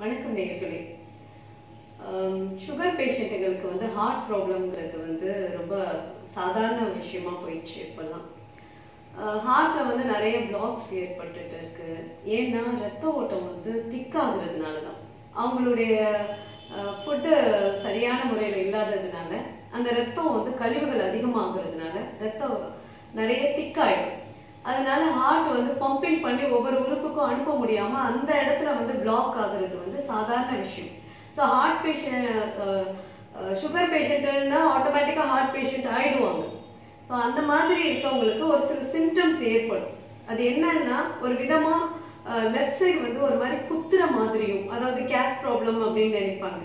வணக்கம் நேர்களே. சுகர் பேஷண்ட்டுகளுக்கு வந்து ஹார்ட் ப்ராப்ளம்ங்கிறது வந்து ரொம்ப சாதாரண விஷயமா போயிடுச்சு இப்போல்லாம். ஹார்ட்ல வந்து நிறைய பிளாக்ஸ் ஏற்பட்டுட்டு இருக்கு. ஏன்னா ரத்த ஓட்டம் வந்து திக்காகிறதுனால தான் அவங்களுடைய ஃபுட்டு சரியான முறையில் இல்லாததுனால அந்த ரத்தம் வந்து கழிவுகள் அதிகமாகிறதுனால ரத்தம் நிறைய திக்காயிடும் அதனால ஹார்ட் வந்து பம்பிங் பண்ணி ஒவ்வொரு உறுப்புக்கும் அனுப்ப முடியாம அந்த இடத்துல வந்து பிளாக் ஆகுறது வந்து சாதாரண விஷயம். ஸோ ஹார்ட் பேஷண்ட் சுகர் பேஷண்ட்னா ஆட்டோமேட்டிக்காக ஹார்ட் பேஷண்ட் ஆயிடுவாங்க. ஸோ அந்த மாதிரி இருக்கவங்களுக்கு ஒரு சில சிம்டம்ஸ் ஏற்படும். அது என்னன்னா ஒரு விதமா லெஃப்ட் சைடு வந்து ஒரு மாதிரி குத்துற மாதிரியும் அதாவது கேஸ் ப்ராப்ளம் அப்படின்னு நினைப்பாங்க.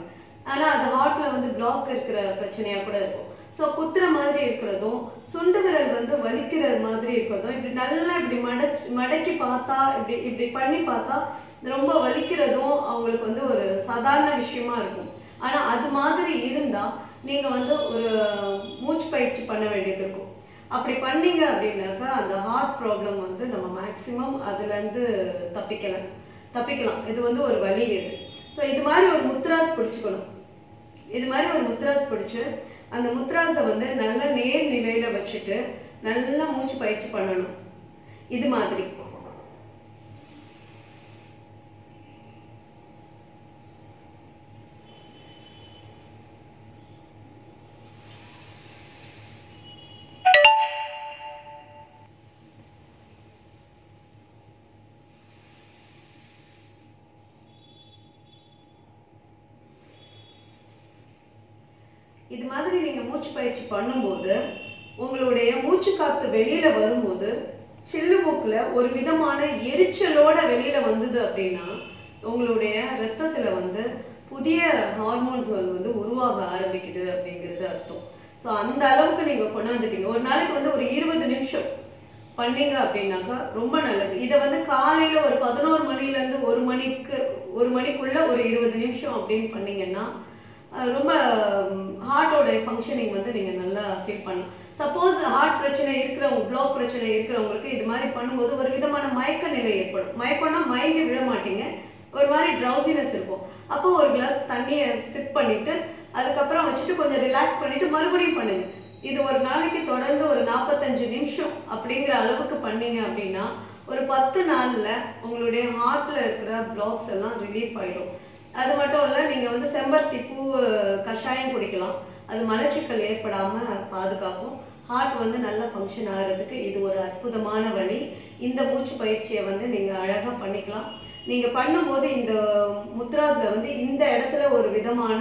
ஆனால் அது ஹார்ட்ல வந்து பிளாக் இருக்கிற பிரச்சனையா கூட இருக்கும். ஸோ குத்துற மாதிரி இருக்கிறதும் சுண்டு விரல் வந்து வலிக்கிற மாதிரி இருக்கிறதும் இப்படி நல்லா இப்படி மடச் மடக்கி பார்த்தா இப்படி இப்படி பண்ணி பார்த்தா ரொம்ப வலிக்கிறதும் அவங்களுக்கு வந்து ஒரு சாதாரண விஷயமா இருக்கும். ஆனால் அது மாதிரி இருந்தா நீங்க வந்து ஒரு மூச்சு பயிற்சி பண்ண வேண்டியது இருக்கும். அப்படி பண்ணீங்க அப்படின்னாக்கா அந்த ஹார்ட் ப்ராப்ளம் வந்து நம்ம மேக்சிமம் அதுலேருந்து தப்பிக்கலாம். தப்பிக்கலாம். இது வந்து ஒரு வழி இது. ஸோ இது மாதிரி ஒரு முத்ராஸ் பிடிச்சுக்கணும். இது மாதிரி ஒரு முத்ராஸ் பிடிச்சு அந்த முத்ராஸை வந்து நல்ல நேர் நிலையில வச்சுட்டு நல்லா மூச்சு பயிற்சி பண்ணணும். இது மாதிரி. இது மாதிரி நீங்கள் மூச்சு பயிற்சி பண்ணும்போது உங்களுடைய மூச்சு காத்து வெளியில வரும்போது சில்லு மூக்கில் ஒரு விதமான எரிச்சலோட வெளியில வந்தது அப்படின்னா உங்களுடைய ரத்தத்துல வந்து புதிய ஹார்மோன்ஸ்கள் வந்து உருவாக ஆரம்பிக்குது அப்படிங்கிறது அர்த்தம். ஸோ அந்த அளவுக்கு நீங்க கொண்டு வந்துட்டீங்க ஒரு நாளைக்கு வந்து ஒரு இருபது நிமிஷம் பண்ணீங்க அப்படின்னாக்கா ரொம்ப நல்லது. இதை வந்து காலையில ஒரு பதினோரு மணில இருந்து ஒரு மணிக்கு ஒரு மணிக்குள்ள ஒரு இருபது நிமிஷம் அப்படின்னு பண்ணீங்கன்னா ரொம்ப ஹார்ட்டோட ஃபங்க்ஷனிங் வந்து நீங்கள் நல்லா ஃபீல் பண்ணலாம். சப்போஸ் ஹார்ட் பிரச்சனை இருக்கிறவங்க ப்ளாக் பிரச்சனை இருக்கிறவங்களுக்கு இது மாதிரி பண்ணும்போது ஒரு விதமான மயக்க நிலை ஏற்படும். மயக்கம்னா மயங்கி விட மாட்டீங்க. ஒரு மாதிரி ட்ரௌசினஸ் இருக்கும். அப்போ ஒரு கிளாஸ் தண்ணியை சிப் பண்ணிட்டு அதுக்கப்புறம் வச்சுட்டு கொஞ்சம் ரிலாக்ஸ் பண்ணிட்டு மறுபடியும் பண்ணுங்க. இது ஒரு நாளைக்கு தொடர்ந்து ஒரு நாற்பத்தஞ்சு நிமிஷம் அப்படிங்கிற அளவுக்கு பண்ணீங்க அப்படின்னா ஒரு பத்து நாளில் உங்களுடைய ஹார்ட்ல இருக்கிற பிளாக்ஸ் எல்லாம் ரிலீஃப் ஆயிடும். அது மட்டும் இல்லை நீங்கள் வந்து செம்பருத்தி பூ கஷாயம் குடிக்கலாம். அது மலச்சிக்கல் ஏற்படாமல் பாதுகாக்கும். ஹார்ட் வந்து நல்லா ஃபங்க்ஷன் ஆகிறதுக்கு இது ஒரு அற்புதமான வழி. இந்த மூச்சு பயிற்சியை வந்து நீங்கள் அழகாக பண்ணிக்கலாம். நீங்கள் பண்ணும்போது இந்த முத்ராஸில் வந்து இந்த இடத்துல ஒரு விதமான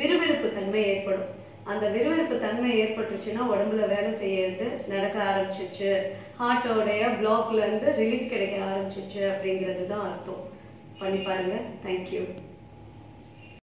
விறுவிறுப்பு தன்மை ஏற்படும். அந்த விறுவிறுப்பு தன்மை ஏற்பட்டுச்சுன்னா உடம்புல வேலை செய்யறது நடக்க ஆரம்பிச்சிச்சு ஹார்ட்டோடைய பிளாக்லேருந்து ரிலீஃப் கிடைக்க ஆரம்பிச்சிச்சு அப்படிங்கிறது தான் அர்த்தம். பண்ணி பாருங்கள் தேங்க்யூ